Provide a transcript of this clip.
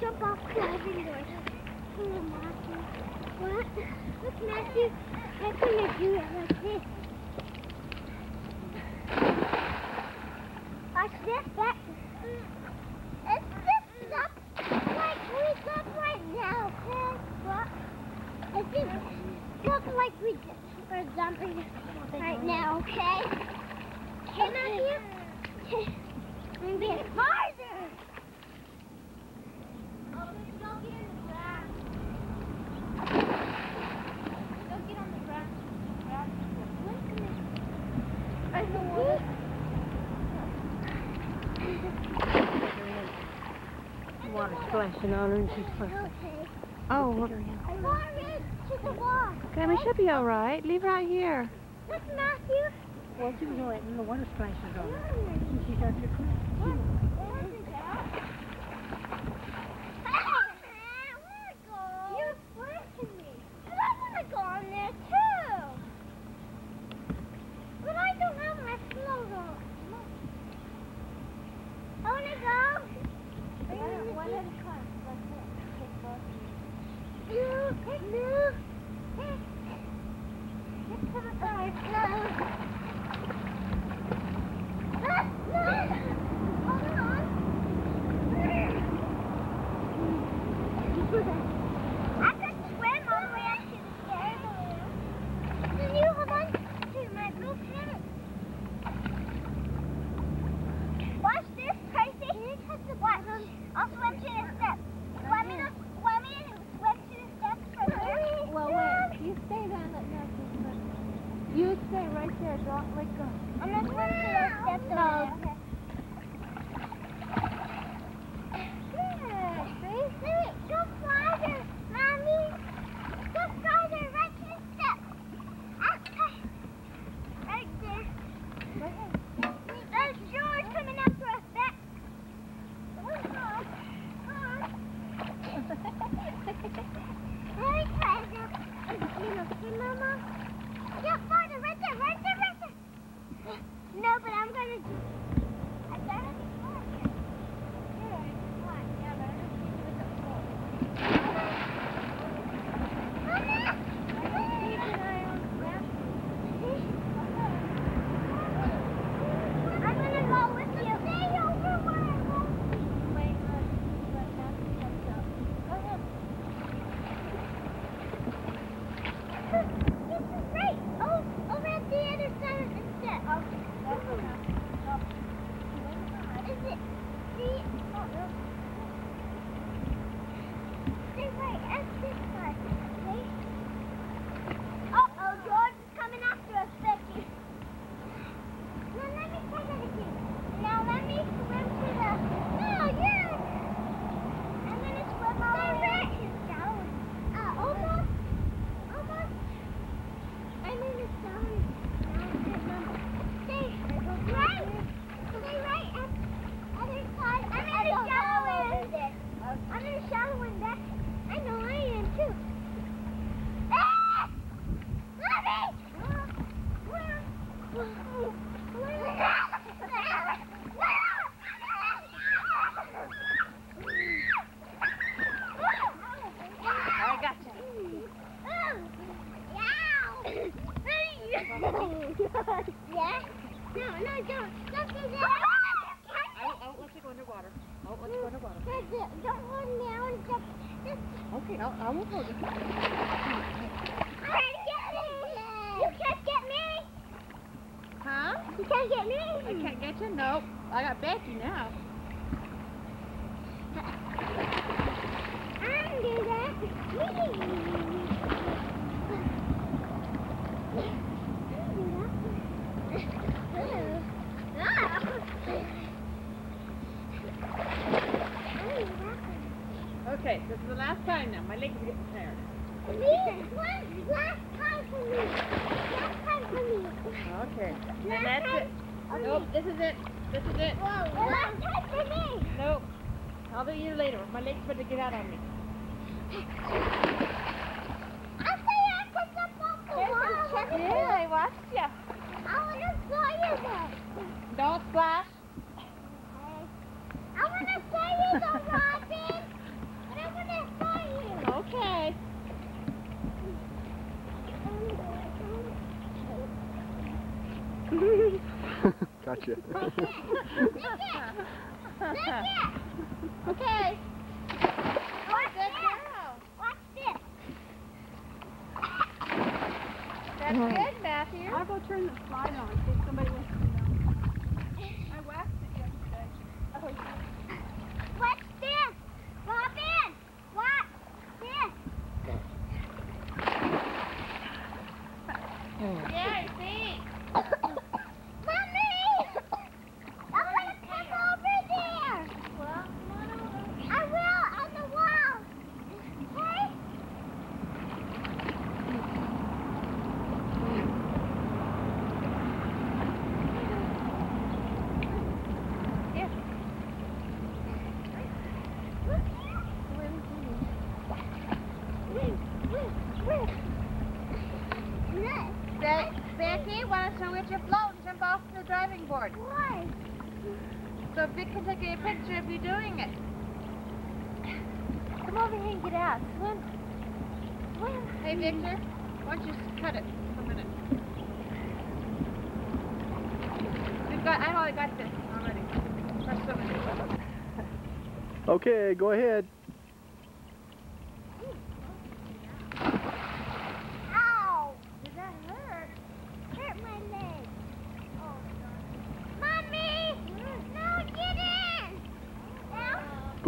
jump off diving board Oh, Matthew. What? Look, Matthew. How can you do it like this? Watch this. That. Like we right now. Okay? Can I hear? like we are jumping right now. Okay? It's hard. flashing on her and she's flashing. Oh, look. Gabby should be all right. Leave her out here. Look, Matthew? Well, she was letting the water splashes on her. And she started to cry. I, I won't hold it. You can't get me. Huh? You can't get me. I can't get you? Nope. I got Becky now. Last time now. My legs are getting tired. Please, one last time for me. Last time for me. Okay. And Last that's time it. for Nope, me. this is it. This is it. Whoa, last time for me. Nope. I'll do you later. My legs better get out on me. I say I put up off the wall. Yeah, I watched you. I want to show you this. Don't splash. I want to show you the Robin. And I want to show you. Okay. Gotcha. Look it. Look it. Okay. Watch this. Watch this. That's uh-huh. good, Matthew. I'll go turn the slide on in case somebody wants to down. I waxed it yesterday. Watch this. Robin. Watch this. Oh. Yeah, I see. Mommy! I'm gonna come over there. I will on the wall. Okay? Be- Becky, why don't you with your float and jump off the driving board? Why? So Vic can take a picture of you doing it. Come over here and get out. Swim. Swim. Hey, Victor, why don't you s- cut it for a minute? We've got, I've already got this already. First swimming. okay, go ahead. Ow! Did that hurt? Hurt my leg. Oh, Mommy! No, get in! Now? Go